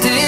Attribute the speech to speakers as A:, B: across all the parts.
A: did.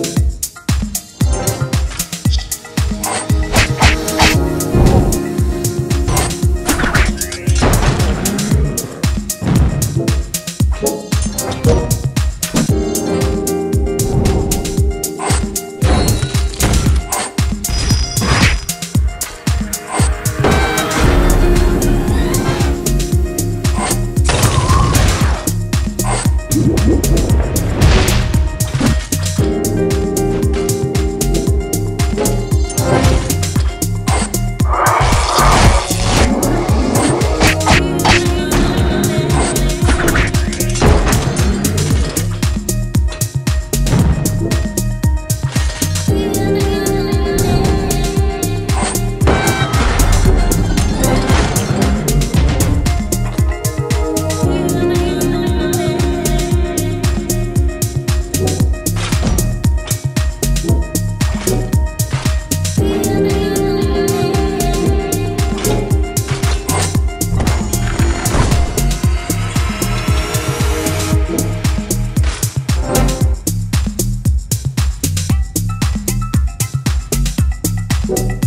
A: Thank you. Thank you.